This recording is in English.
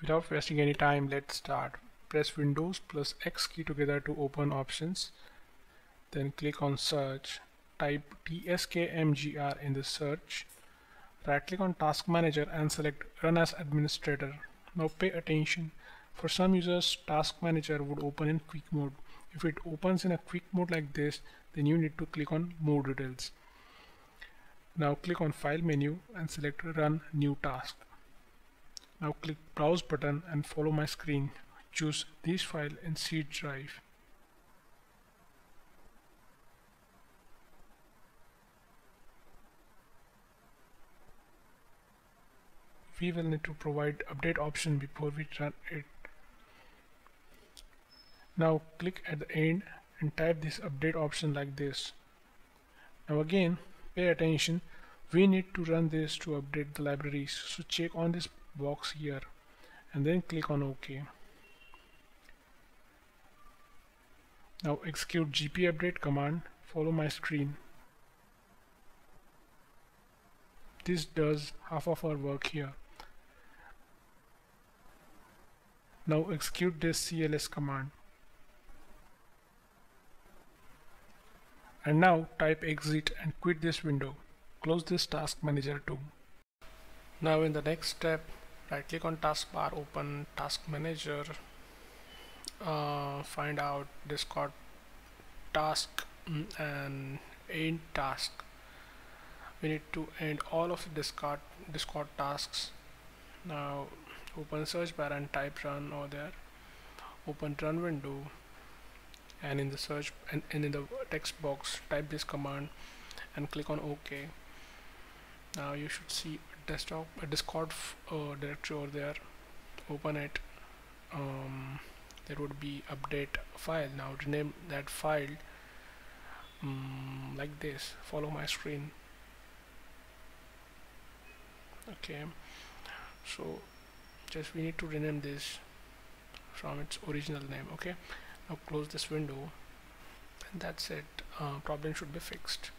Without wasting any time, let's start. Press Windows plus X key together to open options. Then click on search. Type TSKMGR in the search. Right click on Task Manager and select Run as Administrator. Now pay attention. For some users, Task Manager would open in quick mode. If it opens in a quick mode like this, then you need to click on More Details. Now click on File menu and select Run New Task. Now click Browse button and follow my screen. Choose this file in C drive. We will need to provide update option before we run it. Now click at the end and type this update option like this. Now again pay attention we need to run this to update the libraries so check on this box here and then click on OK. Now execute gp update command follow my screen. This does half of our work here. Now execute this cls command. And now type exit and quit this window. Close this task manager too. Now in the next step right click on taskbar open task manager uh, find out discord task mm, and end task. We need to end all of the discord discord tasks. Now open search bar and type run over there. Open run window. And in the search and, and in the text box type this command and click on OK. Now you should see desktop a discord uh, directory over there open it um, there would be update file. Now rename that file um, like this. Follow my screen. Okay. So just we need to rename this from its original name. Okay. Now close this window. And that's it. Uh, problem should be fixed